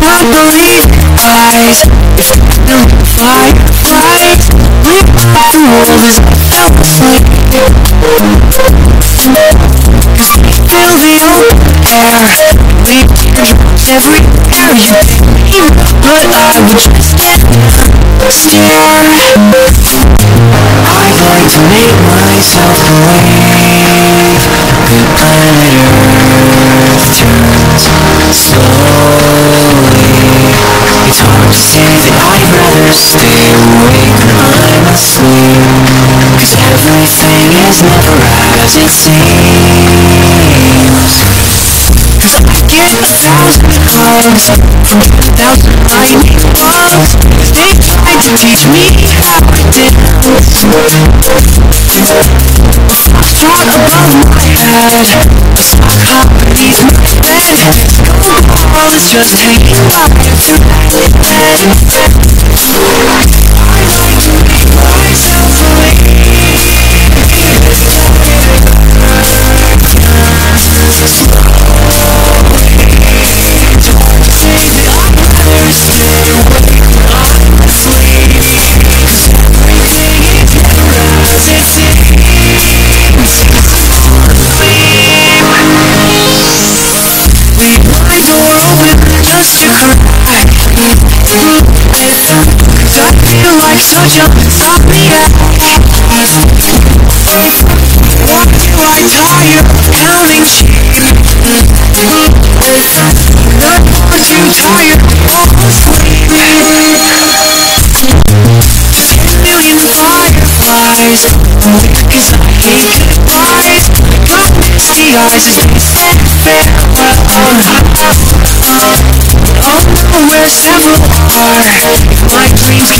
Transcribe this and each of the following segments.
not believe eyes If you fly, fly We the world is felt asleep Cause we feel the open air We every air you think But I would just stand stare I'd like to make myself believe stay awake I'm asleep Cause everything is never as it seems Cause I get a thousand hugs from a thousand bugs They tried to teach me how to dance A foxtrot above my head hop beneath my bed Go ball is just hanging by a thread Like such a insomniac Why do I tire of counting sheep? Not want too tired to fall asleep Ten million fireflies Cause I hate goodbyes Got misty eyes as they said farewell Oh no, where several are My dreams get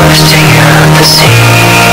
close to you, the sea.